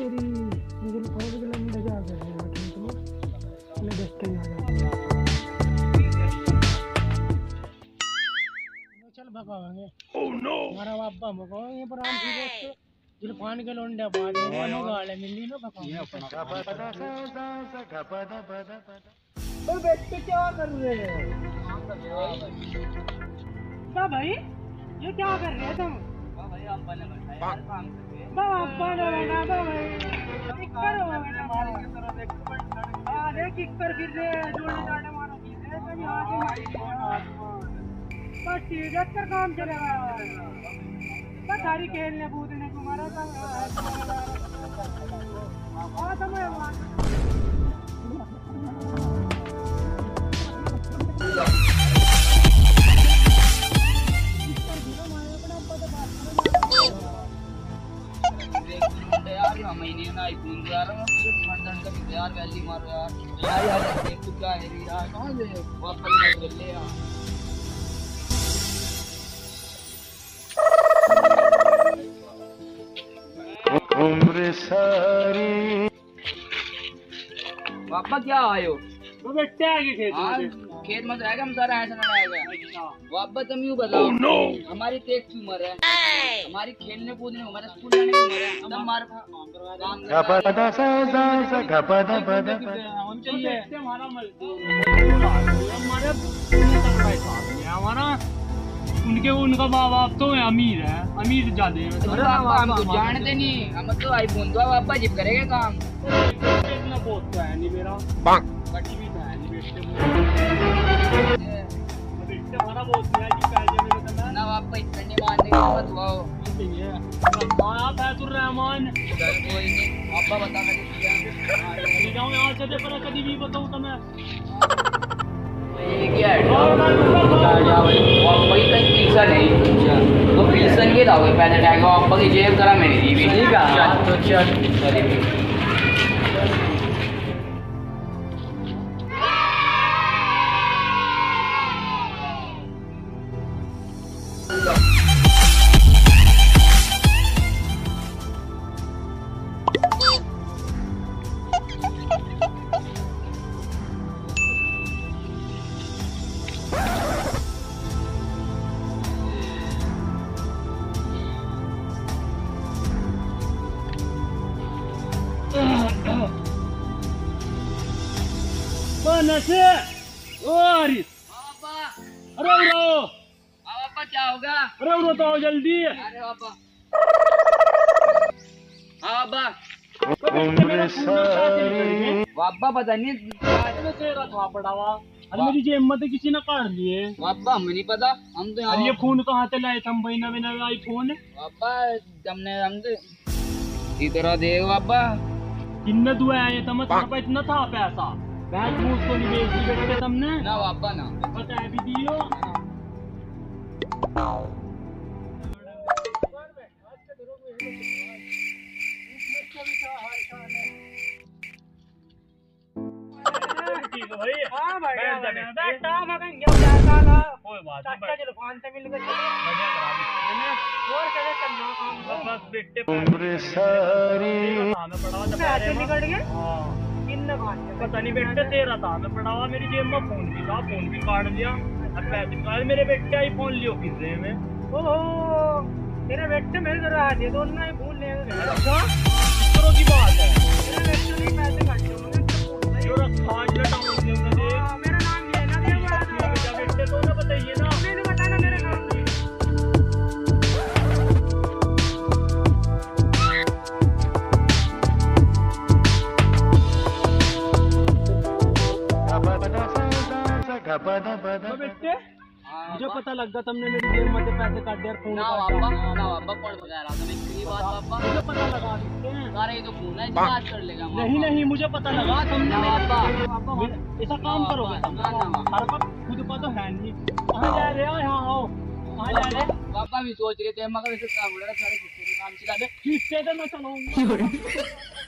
हैं मिनट में मैं देखते ही आ जाऊँगा चल भगावांगे ओह नो हमारा बाबा मको ये पर की दोस्त जुल्फान के लोंडे बात है नो गाले मिली ना भगावांगे तो बेटे क्या कर रहे हो? क्या भाई ये क्या कर रहे हो तुम? बाबा ने बना भाई किक हाँ बस ठीक है कर काम चलेगा बस सारी खेलने कूदने को मारा था हाँ समय यार महीने ना आईफोन दे यार फंड का भी यार वैली मारो यार यार यार देख तू क्या है यार कहाँ से? वापस लग ले यार उम्र सारी। पापा क्या आयो वो बेटे आगे खेत आज खेत में रहेगा हम सारा ऐसा ना आएगा वापस तुम यूँ बताओ। हमारी तेज की उम्र है हमारी खेलने कूदने की उम्र है स्कूल जाने की उम्र है। हमारे काम है। हम चाहिए हमारा मजदूर हमारे हमारा उनके उनका माँ बाप तो अमीर है। अमीर ज़्यादा है। हम तो जानते नहीं। हम तो आईफोन तो पापा जिप करेंगे काम। इतना बहुत तो है नहीं मेरा। कटी भी तो है नहीं है तो मैं ना पापा इतना नहीं मानते कि मत वाओ नहीं है हाँ फैजुर रहमान चल कोई नहीं पापा बता मैं क्या अभी जाऊँ यहाँ से दे पर कभी भी बताऊँ तो मैं ये क्या है पापा की कहीं पिल्सन है वो पिल्सन के था पैसे टैग पापा की जेब करा मेरी जीवी ठीक है तो चल ओ हरीश अरे पापा क्या होगा? अरे उड़ो तो आओ जल्दी। अरे पापा हाँ सारी पापा पता नहीं अरे मेरी जेब में तो किसी ने काट लिए। पापा हमें नहीं पता। हम तो अरे ये फ़ोन कहाँ से लाए थे हम भाई नवे नवे आईफोन पापा हमने हम तो इधर दे पापा किन्ने दुआ आए थे मैं तुम्हारे इतना था पैसा। बैंक मूस को नहीं बेच दी बेटे तुमने? ना पापा ना। दियो। हाँ बढ़िया बढ़िया। बेटा मगन क्यों जाता था? कोई बात नहीं चाचा जुल्फान से मिल गए। बढ़िया करा दी। और कैसे चलना काम बस बेटे उम्र सारी। हमें पड़ा था पैसे निकल गए? हाँ। पता नहीं बेटे तेरा था मैं पढ़ावा मेरी जेब में फ़ोन भी था फ़ोन भी काट लिया अब पैसे मेरे बेटे आई फ़ोन लियो किसे में ओहो तेरे बेटे मेरे घर आ जाए दोनों ही भूल ले अच्छा की बात है बेटे हाँ, मुझे पता लग गया तुमने मेरी जेब में से पैसे काट दिए और फ़ोन ना दिया ना पापा कौन बता रहा था मैं? इतनी बात पापा मुझे पता लगा देते हैं। सारे ये तो फ़ोन है बात कर लेगा नहीं नहीं मुझे पता लगा तुमने पापा ऐसा काम करोगे तुम ना, ना, ना। हर वक्त खुद का तो है नहीं। कहाँ जा रहे हो? यहाँ आओ। कहाँ जा रहे? हो पापा भी सोच रहे थे मगर इसे काम हो रहा है सारे कुत्ते के काम चला दे। किससे तो मैं चलाऊँगा।